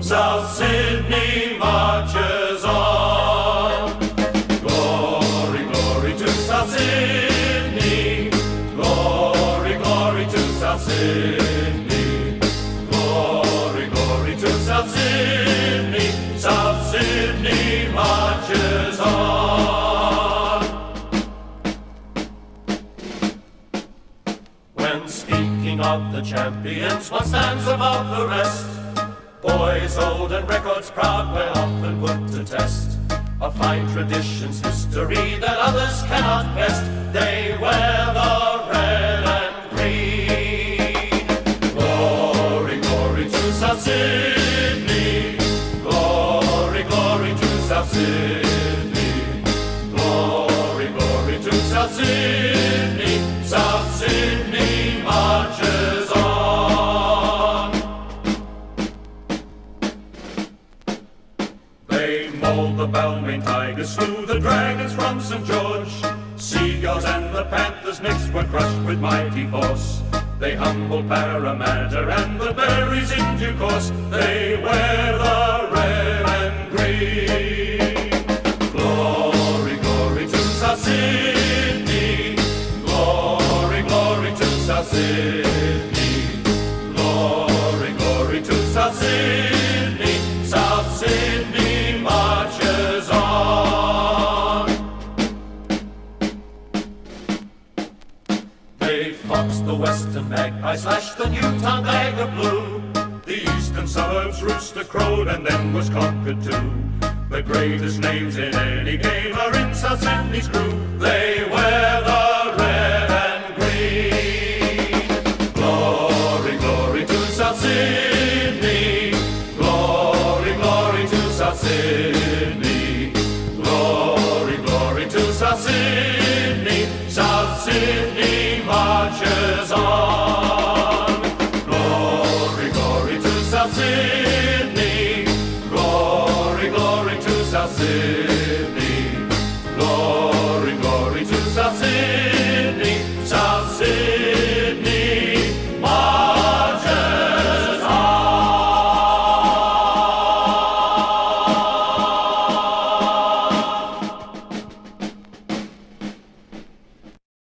South Sydney marches on. Glory, glory to South Sydney. Glory, glory to South Sydney. Glory, glory to South Sydney. South Sydney marches of the champions, one stands above the rest. Boys old and records proud we're often put to test. A fine tradition's history that others cannot best. They wear the red and green. Glory, glory to South Sydney. Glory, glory to South Sydney. Glory, glory to South Sydney. They mauled the Balmain Tigers, slew the dragons from St. George. Seagulls and the Panthers next were crushed with mighty force. They humbled Parramatta and the berries in due course. They wear the red and green. Glory, glory to South Sydney. Glory, glory to South Sydney. They foxed the western magpie, slashed the Newtown of blue. The eastern suburbs rooster crowed and then was conquered too. The greatest names in any game are in South Sydney's crew. They wear the prazer.